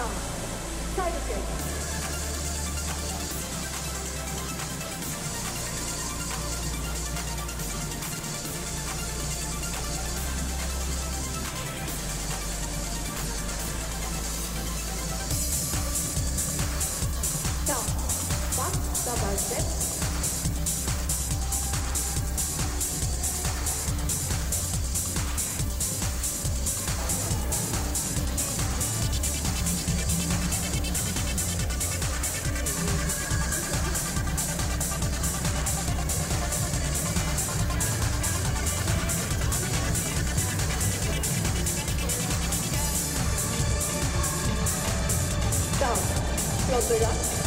サイドチェンジダウンバックダブルステップ这样要对了